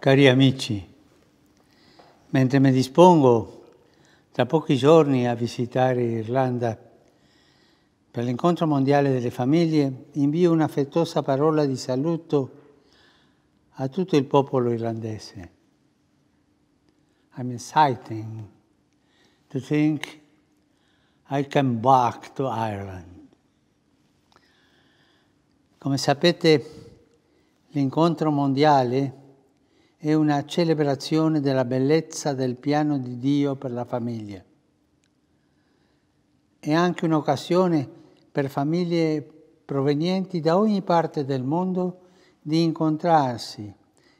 Cari amici, mentre mi dispongo tra pochi giorni a visitare Irlanda per l'incontro mondiale delle famiglie, invio un'affettuosa parola di saluto a tutto il popolo irlandese. I'm excited to think I come back to Ireland. Come sapete, l'incontro mondiale è una celebrazione della bellezza del piano di Dio per la famiglia. È anche un'occasione per famiglie provenienti da ogni parte del mondo di incontrarsi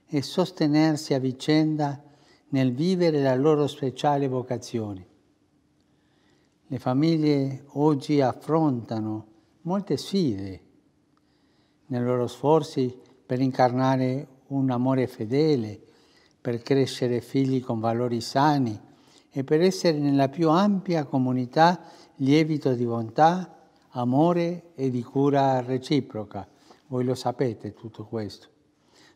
e sostenersi a vicenda nel vivere la loro speciale vocazione. Le famiglie oggi affrontano molte sfide nei loro sforzi per incarnare un amore fedele, per crescere figli con valori sani e per essere nella più ampia comunità lievito di bontà, amore e di cura reciproca. Voi lo sapete tutto questo.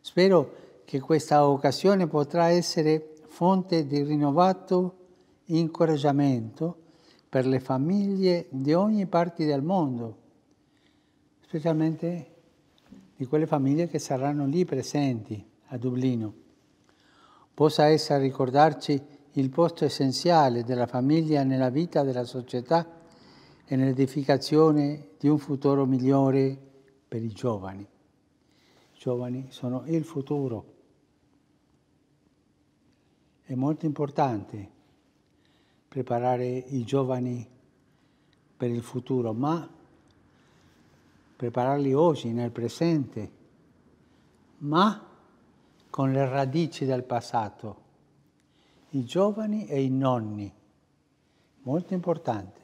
Spero che questa occasione potrà essere fonte di rinnovato incoraggiamento per le famiglie di ogni parte del mondo, specialmente di quelle famiglie che saranno lì presenti a Dublino. Possa essa ricordarci il posto essenziale della famiglia nella vita della società e nell'edificazione di un futuro migliore per i giovani. I giovani sono il futuro. È molto importante preparare i giovani per il futuro, ma prepararli oggi, nel presente, ma con le radici del passato, i giovani e i nonni, molto importante.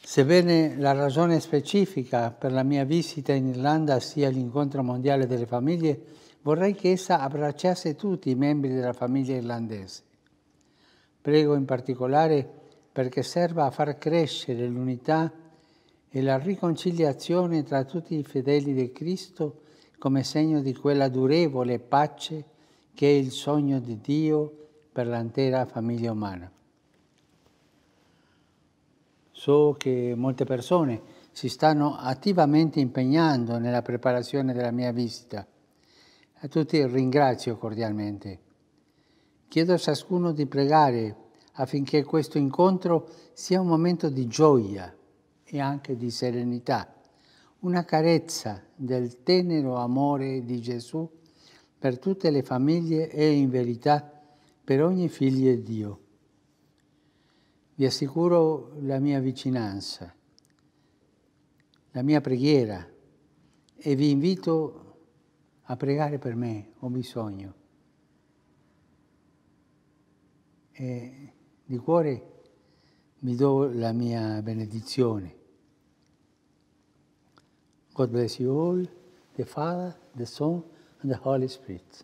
Sebbene la ragione specifica per la mia visita in Irlanda sia l'incontro mondiale delle famiglie, vorrei che essa abbracciasse tutti i membri della famiglia irlandese. Prego in particolare perché serva a far crescere l'unità e la riconciliazione tra tutti i fedeli di Cristo come segno di quella durevole pace che è il sogno di Dio per l'intera famiglia umana. So che molte persone si stanno attivamente impegnando nella preparazione della mia visita. A tutti ringrazio cordialmente. Chiedo a ciascuno di pregare affinché questo incontro sia un momento di gioia e anche di serenità, una carezza del tenero amore di Gesù per tutte le famiglie e in verità per ogni figlio di Dio. Vi assicuro la mia vicinanza, la mia preghiera e vi invito a pregare per me, ho bisogno. E di cuore vi do la mia benedizione. God bless you all, the Father, the Son, and the Holy Spirit.